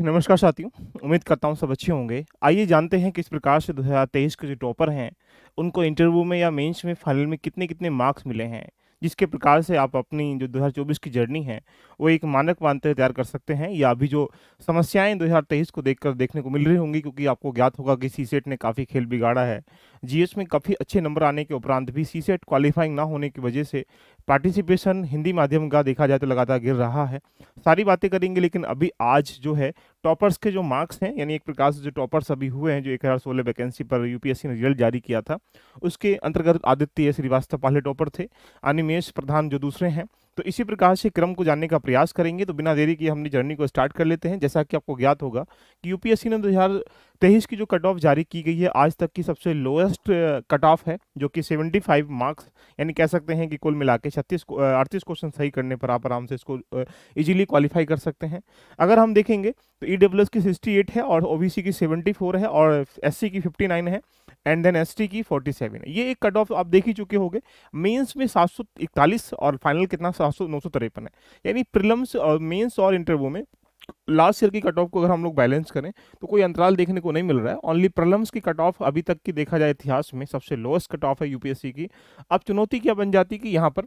नमस्कार साथियों, उम्मीद करता हूँ सब अच्छे होंगे। आइए जानते हैं किस प्रकार से 2023 के जो टॉपर हैं, उनको इंटरव्यू में या मेंस में फाइनल में कितने कितने मार्क्स मिले हैं। जिसके प्रकार से आप अपनी जो 2024 की जर्नी है, वो एक मानक मानते तैयार कर सकते हैं या अभी जो समस्याएँ 2023 को देखकर देखने को मिल रही होंगी क्योंकि आपको ज्ञात होगा कि सी सेट ने काफ़ी खेल बिगाड़ा है। जीएस में काफ़ी अच्छे नंबर आने के उपरांत भी सी सेट क्वालिफाइंग ना होने की वजह से पार्टिसिपेशन हिंदी माध्यम का देखा जाए तो लगातार गिर रहा है। सारी बातें करेंगे लेकिन अभी आज जो है टॉपर्स के जो मार्क्स हैं, यानी एक प्रकार से जो टॉपर्स अभी हुए हैं, जो एक हज़ार सोलह वैकेंसी पर यूपीएससी ने रिज़ल्ट जारी किया था, उसके अंतर्गत आदित्य श्रीवास्तव पहले टॉपर थे। अनिमेश प्रधान जो दूसरे हैं तो इसी प्रकार से क्रम को जानने का प्रयास करेंगे तो बिना देरी की हमने जर्नी को स्टार्ट कर लेते हैं। जैसा कि आपको ज्ञात होगा कि यूपीएससी ने दो तेईस की जो कट ऑफ़ जारी की गई है, आज तक की सबसे लोएस्ट कट ऑफ़ है, जो कि 75 मार्क्स यानी कह सकते हैं कि कुल मिला के छत्तीस अड़तीस क्वेश्चन सही करने पर आप आराम से इसको इजीली क्वालिफाई कर सकते हैं। अगर हम देखेंगे तो ई e की 68 है और ओबीसी की 74 है और एससी की 59 है। एंड देन एस की 47 सेवन ये एक कट ऑफ़ आप देख ही चुके होंगे। मेंस में सात और फाइनल कितना? सात सौ नौ सौ तिरपन है। यानी प्रिलम्स और मेंस और इंटरव्यू में लास्ट ईयर की कट ऑफ़ को अगर हम लोग बैलेंस करें तो कोई अंतराल देखने को नहीं मिल रहा है। ओनली प्रलम्स की कट ऑफ़ अभी तक की देखा जाए इतिहास में सबसे लोएस्ट कट ऑफ़ है यूपीएससी की। अब चुनौती क्या बन जाती कि यहाँ पर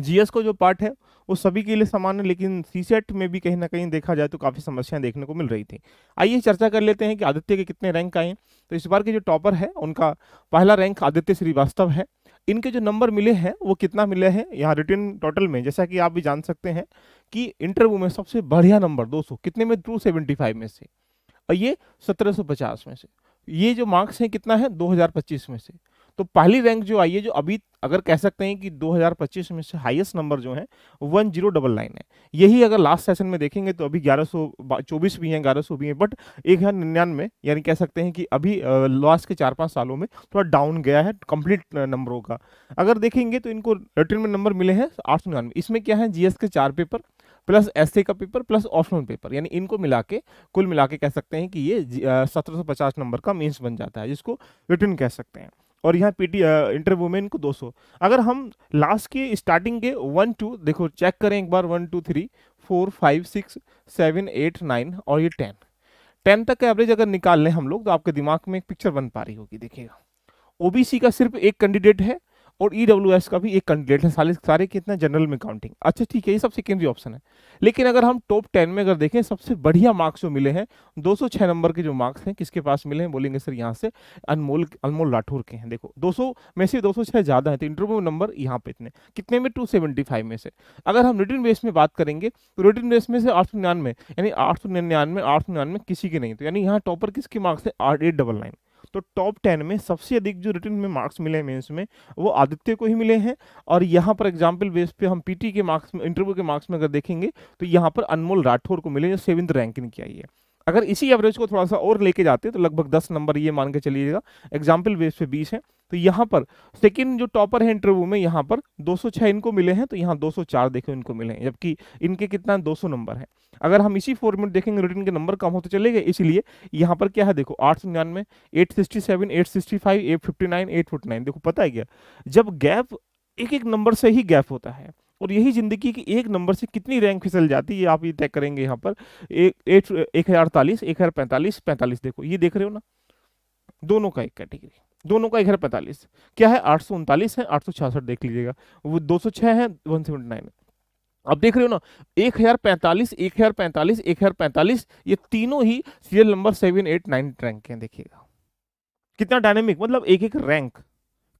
जीएस को जो पार्ट है, वो सभी के लिए समान है, लेकिन सीसेट में भी कहीं ना कहीं देखा जाए तो काफ़ी समस्याएँ देखने को मिल रही थी। आइए चर्चा कर लेते हैं कि आदित्य के कितने रैंक आए तो इस बार के जो टॉपर है, उनका पहला रैंक आदित्य श्रीवास्तव है। इनके जो नंबर मिले हैं, वो कितना मिले हैं? यहाँ रिटर्न टोटल में, जैसा कि आप भी जान सकते हैं कि इंटरव्यू में सबसे बढ़िया नंबर 200 कितने में? टू सेवेंटी फाइव में से। और ये 1750 में से। ये जो मार्क्स हैं, कितना है? 2025 में से। तो पहली रैंक जो आई है, जो अभी अगर कह सकते हैं कि 2025 में से हाईएस्ट नंबर जो है वन ज़ीरो डबल नाइन है। यही अगर लास्ट सेशन में देखेंगे तो अभी ग्यारह सौ चौबीस भी हैं, ग्यारह सौ भी हैं बट एक हज़ार निन्यानवे, यानी कह सकते हैं कि अभी लास्ट के चार पाँच सालों में थोड़ा डाउन गया है कंप्लीट नंबरों का। अगर देखेंगे तो इनको रिटर्न में नंबर मिले हैं आठ सौ निन्यानवे। इसमें क्या है जीएस के चार पेपर प्लस एसए का पेपर प्लस ऑप्शनल पेपर यानी इनको मिला के, कुल मिला के कह सकते हैं कि ये सत्रह सौ पचास नंबर का मीन्स बन जाता है, जिसको रिटर्न कह सकते हैं। और यहाँ पीटी इंटर वुमेन को 200 अगर हम लास्ट के स्टार्टिंग के वन टू देखो चेक करें एक बार one two three four five six seven eight nine और ये टेन टेन तक का एवरेज अगर निकाल लें हम लोग तो आपके दिमाग में एक पिक्चर बन पा रही होगी, देखिएगा। ओबीसी का सिर्फ़ एक कैंडिडेट है और ई e का भी एक कैंडिडेट है सारे सारे कितना जनरल में काउंटिंग अच्छा ठीक है, ये सब सेकेंडरी ऑप्शन है। लेकिन अगर हम टॉप टेन में अगर देखें, सबसे बढ़िया मार्क्स जो मिले हैं 206 नंबर के जो मार्क्स हैं, किसके पास मिले हैं, बोलेंगे सर यहाँ से अनमोल अनमोल राठौर के हैं। देखो 200 में से 206 ज़्यादा है तो इंटरव्यू नंबर यहाँ पे इतने कितने में? टू में से। अगर हम रिटर्न बेस में बात करेंगे तो रिटर्न बेस में से आठ सौ निन्यानवे, यानी आठ सौ निन्यानवे, आठ सौ निन्यानवे किसी के नहीं तो यानी यहाँ टॉपर किसके मार्क्स है? आठ एट डबल नाइन तो टॉप टेन में सबसे अधिक जो रिटर्न में मार्क्स मिले हैं मेंस में, वो आदित्य को ही मिले हैं। और यहाँ पर एग्ज़ाम्पल बेस पे हम पीटी के मार्क्स में इंटरव्यू के मार्क्स में अगर देखेंगे तो यहाँ पर अनमोल राठौर को मिले जो सेवेंथ रैंकिंग की आई है। अगर इसी एवरेज को थोड़ा सा और लेके जाते हैं तो लगभग दस नंबर ये मान के चलिएगा। एग्ज़ाम्पल बेस पे बीस है। तो यहाँ पर सेकंड जो टॉपर है इंटरव्यू में, यहाँ पर 206 इनको मिले हैं तो यहाँ 204 देखो इनको मिले हैं, जबकि इनके कितना 200 नंबर है। अगर हम इसी फॉर्मेट देखेंगे रिटर्न के नंबर कम होते चले गए इसलिए यहाँ पर क्या है, देखो, आठ सौ निन्यानवे eight sixty seven eight sixty five eight fifty nine eight forty nine देखो, पता है क्या? जब गैप एक एक नंबर से ही गैप होता है, और यही ज़िंदगी की एक नंबर से कितनी रैंक फिसल जाती है आप ये तय करेंगे यहाँ पर एक हज़ार अड़तालीस, एक हज़ार पैंतालीस पैंतालीस देखो, ये देख रहे हो ना? दोनों का एक कैटेगरी दोनों का एक हज़ार पैंतालीस। क्या है? आठ सौ उनतालीस है, आठ सौ छियासठ देख लीजिएगा। वो दो सौ छह है, वन सेवेंटी नाइन अब देख रहे हो ना, एक हज़ार पैंतालीस, एक हज़ार पैंतालीस, एक हज़ार पैंतालीस, ये तीनों ही serial number seven eight nine rank के देखिएगा। कितना डायनेमिक मतलब एक एक रैंक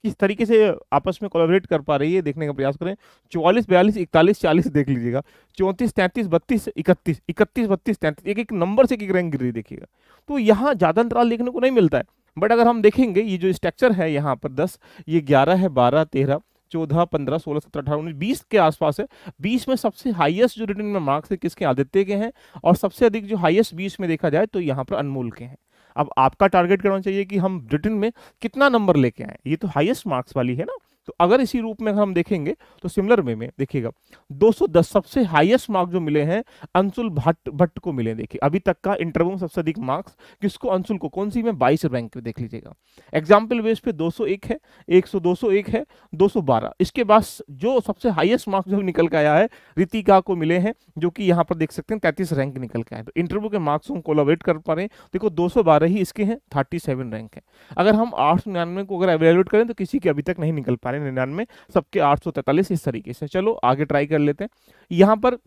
किस तरीके से आपस में कोलाबरेट कर पा रही है, देखने का प्रयास करें। चौवालीस, बयालीस, इकतालीस, चालीस देख लीजिएगा। चौंतीस, तैंतीस, बत्तीस, इकतीस इकतीस, बत्तीस, तैंतीस, एक एक नंबर से एक एक रैंक गिर रही देखिएगा। तो यहाँ ज़्यादा अंतराल देखने को नहीं मिलता है। बट अगर हम देखेंगे, ये जो स्ट्रक्चर है यहाँ पर दस, ये ग्यारह है, बारह, तेरह, चौदह, पंद्रह, सोलह, सत्रह, अठारह, उन्नीस, बीस के आसपास है। बीस में सबसे हाईएस्ट जो रिटर्न में मार्क्स है, किसके? आदित्य के हैं। और सबसे अधिक जो हाईएस्ट बीस में देखा जाए तो यहाँ पर अनमोल के हैं। अब आपका टारगेट करना चाहिए कि हम रिटर्न में कितना नंबर लेके आए? ये तो हाईएस्ट मार्क्स वाली है ना? तो अगर इसी रूप में हम देखेंगे तो सिमिलर वे में देखिएगा 210 सबसे हाईएस्ट मार्क जो मिले हैं, अंशुल भट्ट भट्ट को मिले देखिए, अभी तक का इंटरव्यू में सबसे अधिक मार्क्स किसको? अंशुल को। कौन सी में? बाईस रैंक पे देख लीजिएगा। एग्ज़ाम्पल बेस पे 201 है 100 201 है 212 इसके बाद जो सबसे हाईएस्ट मार्क्स जो निकल के आया है, रितिका को मिले हैं, जो कि यहाँ पर देख सकते हैं, तैतीस रैंक निकल के आए तो इंटरव्यू के मार्क्स हम कोलाबरेट कर पा रहे हैं। देखो, दो सौ बारह ही इसके हैं थर्टी रैंक है। अगर हम आठ को अगर एवेलुएट करें तो किसी के अभी तक नहीं निकल पा रहे निन्यानवे, सबके आठ इस तरीके से। चलो, आगे ट्राई कर लेते हैं। यहाँ पर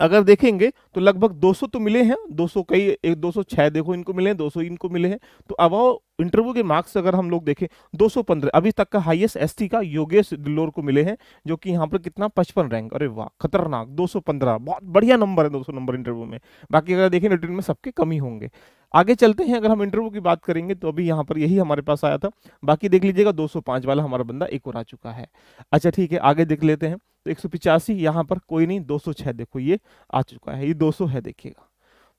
अगर देखेंगे तो लगभग 200 तो मिले हैं 200 कई, एक 206 देखो इनको मिले हैं 200 इनको मिले हैं। तो अब इंटरव्यू के मार्क्स अगर हम लोग देखें 215 अभी तक का हाईएस्ट एसटी का योगेश दिल्लोर को मिले हैं, जो कि यहाँ पर कितना, पचपन रैंक अरे वाह, खतरनाक 215 बहुत बढ़िया नंबर है 200 नंबर इंटरव्यू में। बाकी अगर देखें रिटर्न में सबके कमी होंगे। आगे चलते हैं, अगर हम इंटरव्यू की बात करेंगे तो अभी यहाँ पर यही हमारे पास आया था। बाकी देख लीजिएगा 205 वाला हमारा बंदा एक और आ चुका है। अच्छा ठीक है, आगे देख लेते हैं। तो एक सौ पर कोई नहीं 206 देखो, ये आ चुका है, ये 200 है, देखिएगा।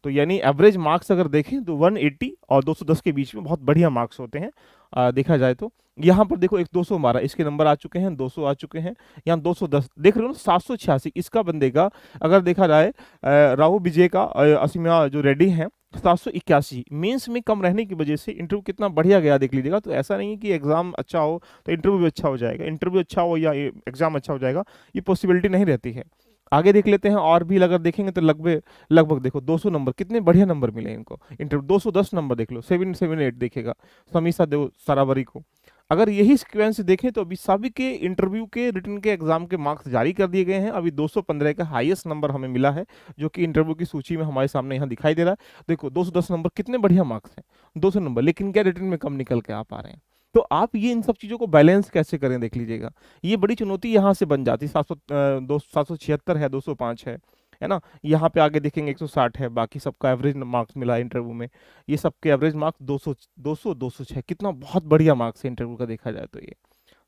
तो यानी एवरेज मार्क्स अगर देखें तो 180 और 210 के बीच में बहुत बढ़िया मार्क्स होते हैं। देखा जाए तो। यहाँ पर देखो एक 200 मारा इसके नंबर आ चुके हैं 200 आ चुके हैं, यहाँ 210 देख रहे हो ना, सात सौ छियासी, इसका बंदे का अगर देखा जाए राहु विजय का असीमिया जो रेडी हैं, सात सौ इक्यासी मीन्स में कम रहने की वजह से इंटरव्यू कितना बढ़िया गया, देख लीजिएगा तो ऐसा नहीं है कि एग्ज़ाम अच्छा हो तो इंटरव्यू भी अच्छा हो जाएगा, इंटरव्यू अच्छा हो या एग्ज़ाम अच्छा हो जाएगा, ये पॉसिबिलिटी नहीं रहती है। आगे देख लेते हैं, और भी अगर देखेंगे तो लगभग लगभग देखो 200 नंबर, कितने बढ़िया नंबर मिले इनको। इंटरव्यू 210 नंबर देख लो सेवन सेवन एट देखेगा, समीसा देव सरावरी को। अगर यही सिक्वेंस देखें तो अभी सभी के इंटरव्यू के रिटर्न के एग्ज़ाम के मार्क्स जारी कर दिए गए हैं। अभी 215 का हाईएस्ट नंबर हमें मिला है, जो कि इंटरव्यू की सूची में हमारे सामने यहाँ दिखाई दे रहा है। देखो 210 नंबर कितने बढ़िया मार्क्स हैं 200 नंबर, लेकिन क्या रिटर्न में कम निकल के आ पा रहे हैं? तो आप ये इन सब चीज़ों को बैलेंस कैसे करें, देख लीजिएगा। ये बड़ी चुनौती यहाँ से बन जाती सात सौ दो, सात सौ छिहत्तर है, दो सौ पाँच है है ना? यहाँ पे आगे देखेंगे 160 है, बाकी सबका एवरेज मार्क्स मिला इंटरव्यू में। ये सबके एवरेज मार्क्स 200 200 206 कितना बहुत बढ़िया मार्क्स है इंटरव्यू का देखा जाए तो ये।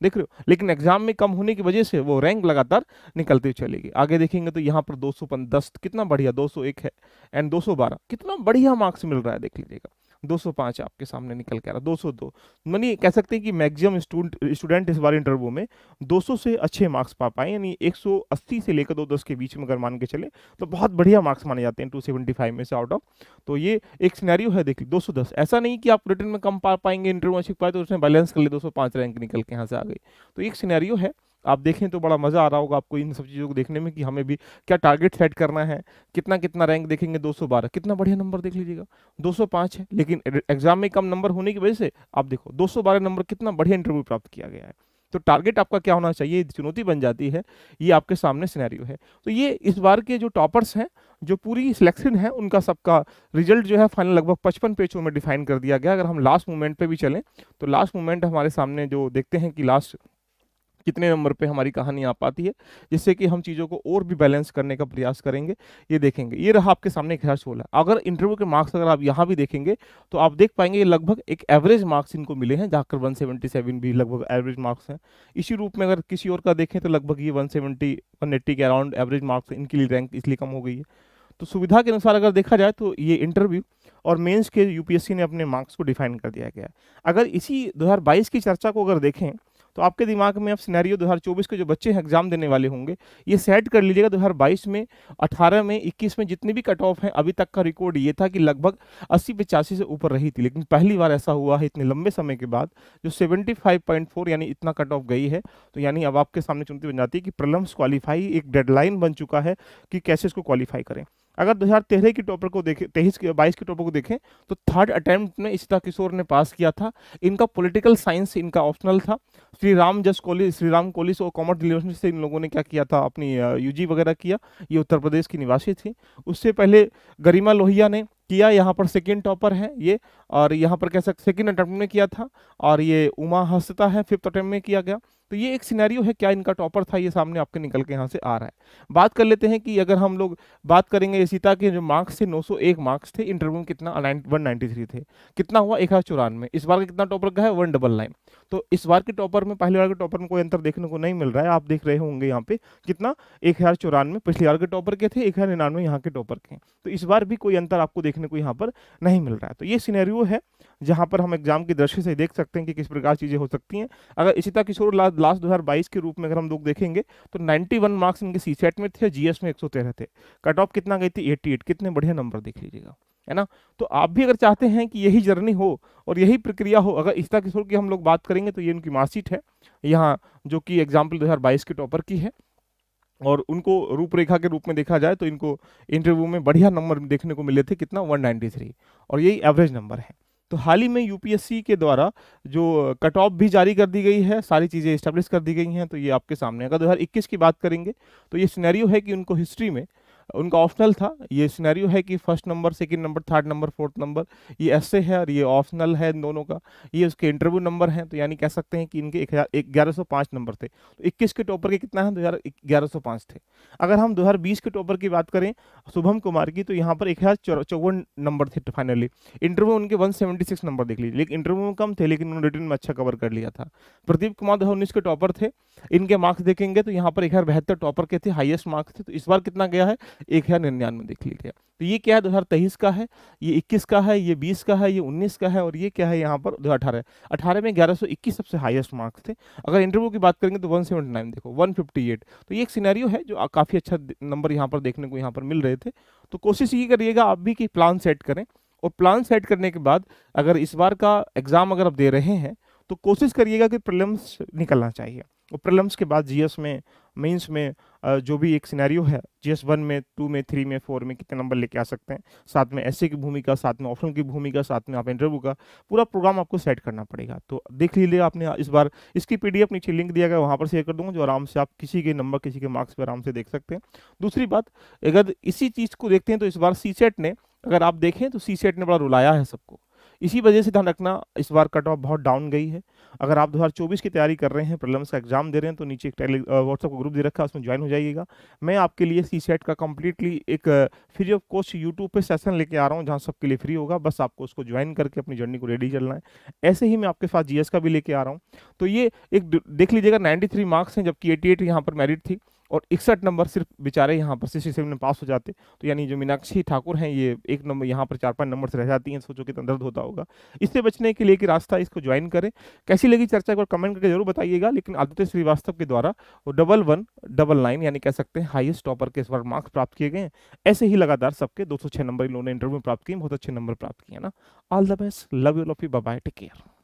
देख रहे हो? लेकिन एग्ज़ाम में कम होने की वजह से वो रैंक लगातार निकलती चलेगी। आगे देखेंगे तो यहाँ पर दो दस कितना बढ़िया 201 है एंड 212 कितना बढ़िया मार्क्स मिल रहा है, देख लीजिएगा। 205 आपके सामने निकल के आ रहा 202 मानी, कह सकते हैं कि मैक्सिमम स्टूडेंट स्टूडेंट इस बार इंटरव्यू में 200 से अच्छे मार्क्स पा पाए, यानी 180 से लेकर दो दस के बीच में अगर मान के चले तो बहुत बढ़िया मार्क्स माने जाते हैं 275 में से आउट ऑफ़ तो ये एक सिनेरियो है देखिए 210 ऐसा नहीं कि आप रिटर्न में कम पा पाएँगे इंटरव्यू सीख पाए तो उसमें बैलेंस कर ले, दो रैंक निकल के यहाँ से आ गई। तो एक सिनेरियो है। आप देखें तो बड़ा मज़ा आ रहा होगा आपको इन सब चीज़ों को देखने में कि हमें भी क्या टारगेट सेट करना है, कितना कितना रैंक देखेंगे 212 कितना बढ़िया नंबर देख लीजिएगा 205 है, लेकिन एग्ज़ाम में कम नंबर होने की वजह से आप देखो 212 नंबर कितना बढ़िया इंटरव्यू प्राप्त किया गया है। तो टारगेट आपका क्या होना चाहिए चुनौती बन जाती है, ये आपके सामने सिनेरियो है। तो ये इस बार के जो टॉपर्स हैं, जो पूरी सिलेक्शन है, उनका सबका रिज़ल्ट जो है फाइनल लगभग पचपन पेजों में डिफाइन कर दिया गया। अगर हम लास्ट मोमेंट पे भी चलें तो लास्ट मोमेंट हमारे सामने जो देखते हैं कि लास्ट कितने नंबर पे हमारी कहानी आ पाती है, जिससे कि हम चीज़ों को और भी बैलेंस करने का प्रयास करेंगे, ये देखेंगे। ये रहा आपके सामने एक है अगर इंटरव्यू के मार्क्स अगर आप यहाँ भी देखेंगे तो आप देख पाएँगे ये लगभग एक एवरेज मार्क्स इनको मिले हैं, जाकर 177 भी लगभग एवरेज मार्क्स हैं। इसी रूप में अगर किसी और का देखें तो लगभग ये 170 180 के अराउंड एवरेज मार्क्स इनके लिए रैंक इसलिए कम हो गई है। तो सुविधा के अनुसार अगर देखा जाए तो ये इंटरव्यू और मेंस के यूपीएससी ने अपने मार्क्स को डिफाइन कर दिया गया अगर इसी 2022 की चर्चा को अगर देखें तो आपके दिमाग में अब सिनेरियो 2024 के जो बच्चे एग्ज़ाम देने वाले होंगे, ये सेट कर लीजिएगा 2022 में 18 में 21 में जितने भी कट ऑफ़ हैं, अभी तक का रिकॉर्ड ये था कि लगभग अस्सी पचासी से ऊपर रही थी, लेकिन पहली बार ऐसा हुआ है इतने लंबे समय के बाद, जो 75.4 यानी इतना कट ऑफ़ गई है तो यानी अब आपके सामने चुनौती बन जाती है कि प्रलम्स क्वालिफाई एक डेडलाइन बन चुका है कि कैसे इसको क्वालिफाई करें। अगर 2013 की टॉपर को देखें, तेईस के, बाईस के टॉपर को देखें तो थर्ड अटेम्प्ट में इशिता किशोर ने पास किया था। इनका पॉलिटिकल साइंस इनका ऑप्शनल था। श्री राम जस कॉलेज श्री राम कॉलेज और कॉमर्स यूनिवर्सिटी से इन लोगों ने क्या किया था? अपनी यूजी वगैरह किया। ये उत्तर प्रदेश की निवासी थी। उससे पहले गरिमा लोहिया ने किया, यहाँ पर सेकेंड टॉपर है ये, और यहाँ पर कह सकते सेकेंड अटैम्प्ट में किया था। और ये उमा हंसता है फिफ्थ अटैम्प्ट में किया गया। तो ये एक सिनेरियो है, क्या इनका टॉपर था, ये सामने आपके निकल के यहाँ से आ रहा है। बात कर लेते हैं कि अगर हम लोग बात करेंगे सीता के जो मार्क्स थे 901 मार्क्स थे इंटरव्यू में कितना वन नाइन्टी थ्री थे। कितना हुआ? एक इस बार का कितना टॉपर का है? वन डबल नाइन तो इस बार के टॉपर में, पहली बार के टॉपर में कोई अंतर देखने को नहीं मिल रहा है। आप देख रहे होंगे यहाँ पे कितना? एक हज़ार चौरानवे पिछली बार के टॉपर के थे, एक हज़ार निन्यानवे यहाँ के टॉपर के तो इस बार भी कोई अंतर आपको देखने को यहाँ पर नहीं मिल रहा है। तो ये सिनेरियो है। जहाँ पर हम एग्ज़ाम की दृष्टि से देख सकते हैं कि किस प्रकार चीज़ें हो सकती हैं। अगर इशिता किशोर ला, लास्ट 2022 के रूप में अगर हम लोग देखेंगे तो 91 मार्क्स इनके सी में थे जीएस में 113 थे। कट ऑफ़ कितना गई थी? 88 कितने बढ़िया नंबर देख लीजिएगा है ना? तो आप भी अगर चाहते हैं कि यही जर्नी हो और यही प्रक्रिया हो अगर इशिता किशोर की हम लोग बात करेंगे तो ये उनकी मार्कशीट है यहाँ जो कि एग्ज़ाम्पल दो हज़ार बाईस के टॉपर की है। और उनको रूपरेखा के रूप में देखा जाए तो इनको इंटरव्यू में बढ़िया नंबर देखने को मिले थे कितना? 193 और यही एवरेज नंबर है। तो हाल ही में यूपीएससी के द्वारा जो कट ऑफ़ भी जारी कर दी गई है, सारी चीज़ें इस्टेब्लिश कर दी गई हैं तो ये आपके सामने अगर 2021 की बात करेंगे तो ये सिनेरियो है कि उनको हिस्ट्री में उनका ऑप्शनल था। ये सिनेरियो है कि first number second number third number fourth number ये ऐसे है और ये ऑप्शनल है इन दोनों का। ये उसके इंटरव्यू नंबर हैं तो यानी कह सकते हैं कि इनके एक हज़ार ग्यारह सौ पाँच नंबर थे। तो इक्कीस के टॉपर के कितना है? दो हज़ार ग्यारह सौ पाँच थे। अगर हम दो हज़ार बीस के टॉपर की बात करें, शुभम कुमार की तो यहाँ पर एक हज़ार चौवन नंबर थे फाइनली इंटरव्यू उनके वन सेवेंटी सिक्स नंबर देख लीजिए। लेकिन इंटरव्यू में कम थे, लेकिन उन्होंने रिटर्न में अच्छा कवर कर लिया था। प्रदीप कुमार दो के टॉपर थे। इनके मार्क्स देखेंगे तो यहाँ पर एक हज़ार बहत्तर टॉपर के थे हाइएस्ट मार्क्स थे। तो इस बार कितना गया है? एक हज़ार निन्यानवे देख लीजिए। तो ये क्या है? दो हज़ार तेईस का है, ये इक्कीस का है, ये बीस का है, ये उन्नीस का है और ये क्या है यहाँ पर? दो अठारह। अठारह में ग्यारह सौ इक्कीस सबसे हाईएस्ट मार्क्स थे। अगर इंटरव्यू की बात करेंगे तो वन सेवेंटी नाइन देखो वन फिफ्टी एट तो ये एक सिनेरियो है जो काफ़ी अच्छा नंबर यहाँ पर देखने को यहाँ पर मिल रहे थे। तो कोशिश ये करिएगा आप भी कि प्लान सेट करें और प्लान सेट करने के बाद अगर इस बार का एग्ज़ाम अगर आप दे रहे हैं तो कोशिश करिएगा कि प्रिलिम्स निकलना चाहिए। और प्रिलिम्स के बाद जीएस में मेंस में जो भी एक सिनेरियो है जीएस वन में टू में थ्री में फोर में कितने नंबर लेके आ सकते हैं। साथ में एसए की भूमिका, साथ में ऑप्शन की भूमिका, साथ में आप इंटरव्यू का पूरा प्रोग्राम आपको सेट करना पड़ेगा। तो देख लीजिए आपने इस बार इसकी पीडीएफ नीचे लिंक दिया गया, वहाँ पर शेयर कर दूँगा, जो आराम से आप किसी के नंबर किसी के मार्क्स पर आराम से देख सकते हैं। दूसरी बात, अगर इसी चीज़ को देखते हैं तो इस बार सी ने, अगर आप देखें तो सी ने बड़ा रुलाया है सबको। इसी वजह से ध्यान रखना, इस बार कट ऑफ़ बहुत डाउन गई है। अगर आप 2024 की तैयारी कर रहे हैं प्रॉब्लम्स का एग्ज़ाम दे रहे हैं तो नीचे एक टेली व्हाट्सअप का ग्रुप दे रखा है, उसमें ज्वाइन हो जाइएगा। मैं आपके लिए सी सेट का कम्प्लीटली एक फ्री ऑफ़ कॉस्ट यूट्यूब पे सेशन लेके आ रहा हूँ, जहाँ सबके लिए फ्री होगा। बस आपको उसको ज्वाइन करके अपनी जर्नी को रेडी चलना है। ऐसे ही मैं आपके साथ जीएस का भी लेके आ रहा हूँ। तो ये एक देख लीजिएगा नाइन्टी मार्क्स हैं, जबकि एटी एट यहाँ पर मेरिट थी। और इकसठ नंबर सिर्फ़ बेचारे यहाँ पर सिक्सटी सेवन में पास हो जाते। तो यानी जो मीनाक्षी ठाकुर हैं, ये एक नंबर यहाँ पर चार पाँच नंबर से रह जाती हैं, सोचो कितना दर्द होता होगा। इससे बचने के लिए कि रास्ता इसको ज्वाइन करें। कैसी लगी चर्चा बार कमेंट करके ज़रूर बताइएगा, लेकिन आदित्य श्रीवास्तव के द्वारा वो डबल वन, डबल नाइन यानी कह सकते हैं हाइएस्ट टॉपर के इस बार मार्क्स प्राप्त किए गए ऐसे ही लगातार सबके दो सौ छह नंबर इन्होंने इंटरव्यू में प्राप्त किए, बहुत अच्छे नंबर प्राप्त किए ना। All the best love you love you bye take care